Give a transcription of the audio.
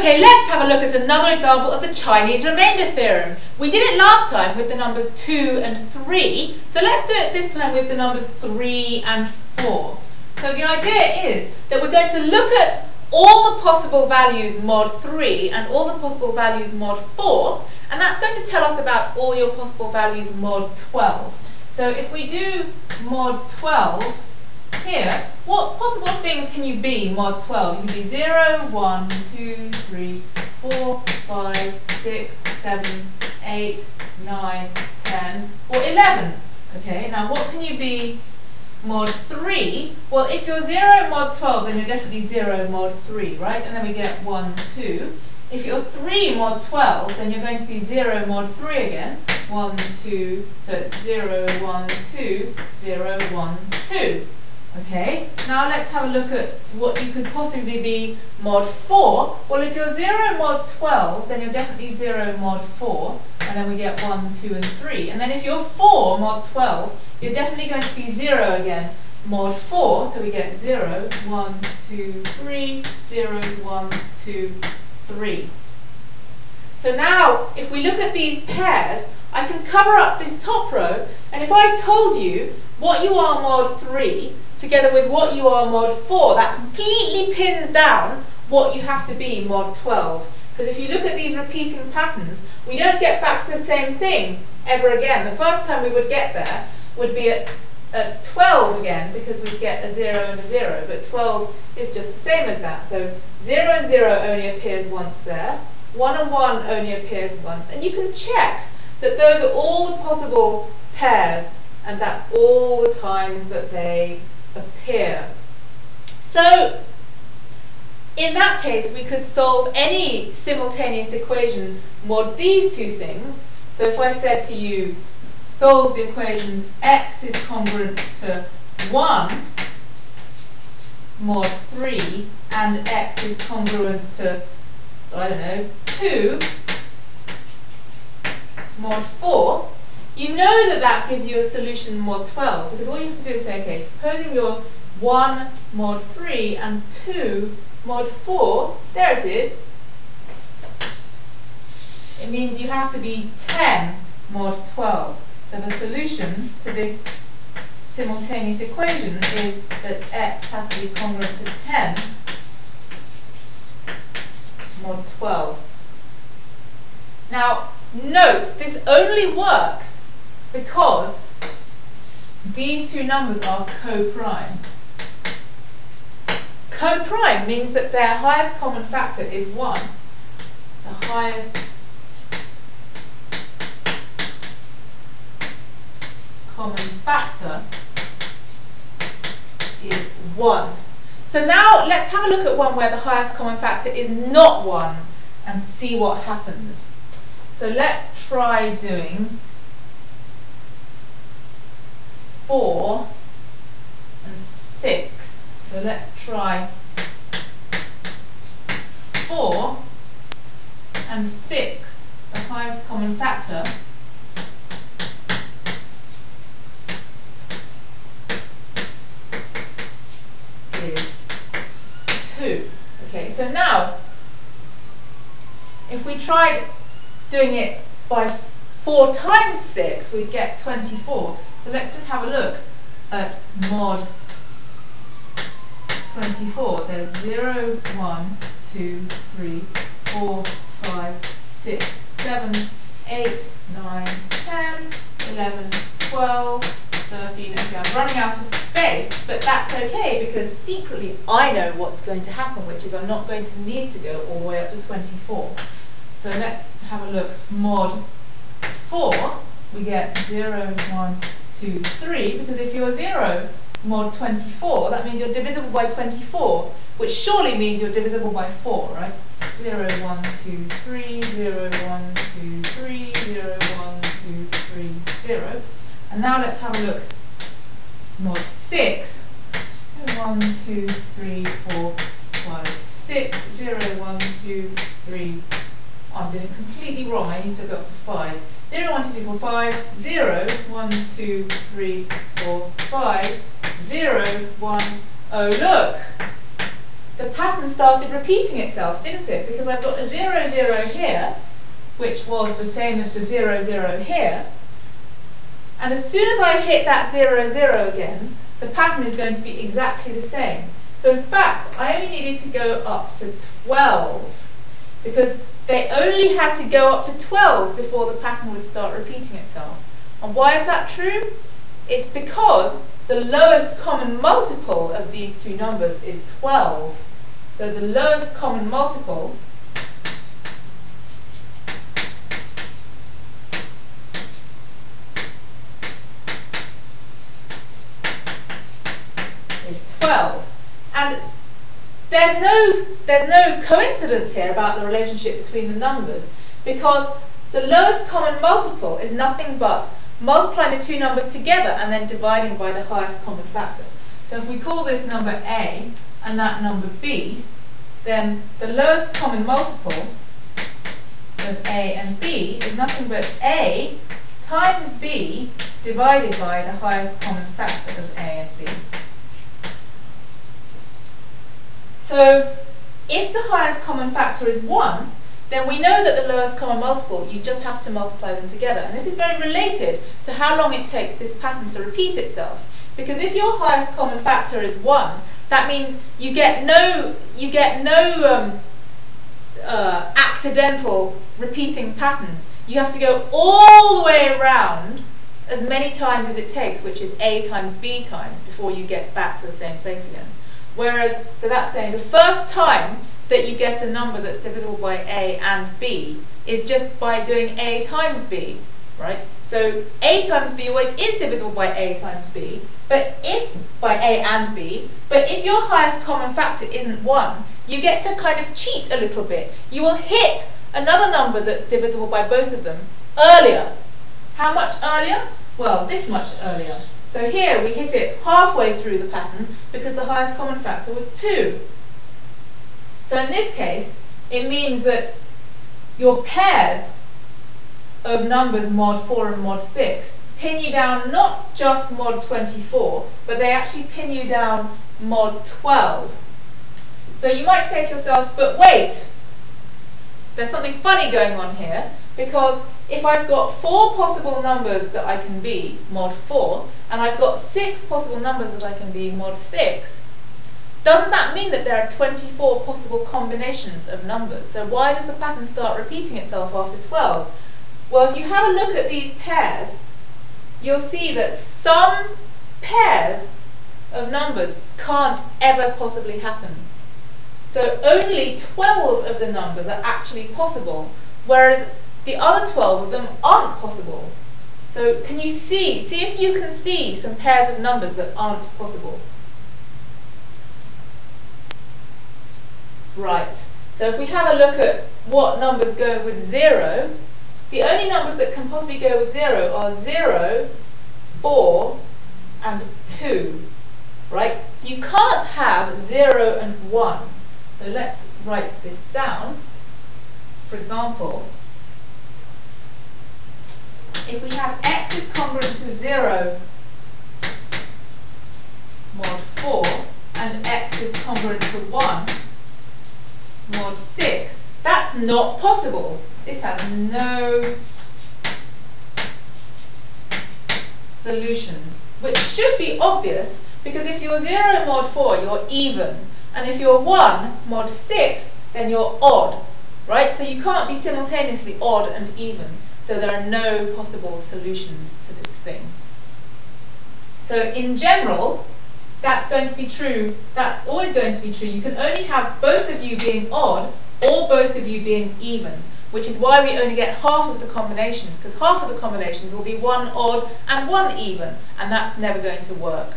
Okay, let's have a look at another example of the Chinese remainder theorem. We did it last time with the numbers 2 and 3, so let's do it this time with the numbers 3 and 4. So the idea is that we're going to look at all the possible values mod 3 and all the possible values mod 4, and that's going to tell us about all your possible values mod 12. So if we do mod 12, here, what possible things can you be mod 12? You can be 0, 1, 2, 3, 4, 5, 6, 7, 8, 9, 10, or 11. Okay, now what can you be mod 3? Well, if you're 0 mod 12, then you're definitely 0 mod 3, right? And then we get 1, 2. If you're 3 mod 12, then you're going to be 0 mod 3 again. 1, 2, so 0, 1, 2, 0, 1, 2. Okay, now let's have a look at what you could possibly be mod 4. Well, if you're 0 mod 12, then you're definitely 0 mod 4, and then we get 1, 2, and 3. And then if you're 4 mod 12, you're definitely going to be 0 again, mod 4, so we get 0, 1, 2, 3, 0, 1, 2, 3. So now, if we look at these pairs, I can cover up this top row, and if I told you what you are mod 3, together with what you are mod 4, that completely pins down what you have to be mod 12. Because if you look at these repeating patterns, we don't get back to the same thing ever again. The first time we would get there would be at, at 12 again, because we'd get a 0 and a 0, but 12 is just the same as that. So 0 and 0 only appears once there, 1 and 1 only appears once, and you can check that those are all the possible pairs, and that's all the times that they appear. So in that case, we could solve any simultaneous equation mod these two things. So if I said to you, solve the equations x is congruent to 1 mod 3 and x is congruent to, I don't know, 2 mod 4, you know that that gives you a solution mod 12 because all you have to do is say, okay, supposing you're 1 mod 3 and 2 mod 4, there it is. It means you have to be 10 mod 12. So the solution to this simultaneous equation is that x has to be congruent to 10 mod 12. Now, note, this only works because these two numbers are co-prime. Co-prime means that their highest common factor is 1. The highest common factor is 1. So now let's have a look at one where the highest common factor is not 1 and see what happens. So let's try doing 4 and 6. So let's try 4 and 6, the highest common factor. is 2. Okay, so now, if we tried doing it by 4 times 6, we'd get 24. So let's just have a look at mod 24. There's 0, 1, 2, 3, 4, 5, 6, 7, 8, 9, 10, 11, 12, 13. Okay, I'm running out of space, but that's okay because secretly I know what's going to happen, which is I'm not going to need to go all the way up to 24. So let's have a look. Mod 4, we get 0, 1, 2, 3, because if you're 0 mod 24, that means you're divisible by 24, which surely means you're divisible by 4, right? 0, 1, 2, 3, 0, 1, 2, 3, 0, 1, 2, 3, 0. And now let's have a look. Mod 6. 1, 2, 3, 4, 5, 6, 0, 1, 2, 3. I'm doing it completely wrong. I need to go up to 5. 0, 1, 2, 3, 4, 5, 0, 1, 2, 3, 4, 5, 0, 1, oh look! The pattern started repeating itself, didn't it? Because I've got a 0, 0 here, which was the same as the 0, 0 here. And as soon as I hit that 0, 0 again, the pattern is going to be exactly the same. So in fact, I only needed to go up to 12 because they only had to go up to 12 before the pattern would start repeating itself. And why is that true? It's because the lowest common multiple of these two numbers is 12. So the lowest common multiple is 12. And there's no, there's no coincidence here about the relationship between the numbers because the lowest common multiple is nothing but multiplying the two numbers together and then dividing by the highest common factor. So if we call this number A and that number B, then the lowest common multiple of A and B is nothing but A times B divided by the highest common factor of A and B. So if the highest common factor is 1, then we know that the lowest common multiple, you just have to multiply them together. And this is very related to how long it takes this pattern to repeat itself. Because if your highest common factor is 1, that means you get no, you get no um, uh, accidental repeating patterns. You have to go all the way around as many times as it takes, which is A times B times, before you get back to the same place again. Whereas, so that's saying the first time that you get a number that's divisible by A and B is just by doing A times B, right? So A times B always is divisible by A times B, but if, by A and B, but if your highest common factor isn't 1, you get to kind of cheat a little bit. You will hit another number that's divisible by both of them earlier. How much earlier? Well, this much earlier. So here we hit it halfway through the pattern because the highest common factor was 2. So in this case, it means that your pairs of numbers mod 4 and mod 6 pin you down not just mod 24, but they actually pin you down mod 12. So you might say to yourself, but wait, there's something funny going on here, because if I've got four possible numbers that I can be, mod 4, and I've got six possible numbers that I can be, mod 6, doesn't that mean that there are 24 possible combinations of numbers? So why does the pattern start repeating itself after 12? Well, if you have a look at these pairs, you'll see that some pairs of numbers can't ever possibly happen. So only 12 of the numbers are actually possible, whereas the other 12 of them aren't possible. So can you see, see if you can see some pairs of numbers that aren't possible. Right, so if we have a look at what numbers go with 0, the only numbers that can possibly go with 0 are 0, 4, and 2. Right, so you can't have 0 and 1. So let's write this down. For example, if we have x is congruent to 0 mod 4 and x is congruent to 1 mod 6, that's not possible. This has no solutions, which should be obvious because if you're 0 mod 4, you're even. And if you're 1 mod 6, then you're odd. Right? So you can't be simultaneously odd and even. So there are no possible solutions to this thing. So in general, that's going to be true. That's always going to be true. You can only have both of you being odd or both of you being even, which is why we only get half of the combinations, because half of the combinations will be one odd and one even, and that's never going to work.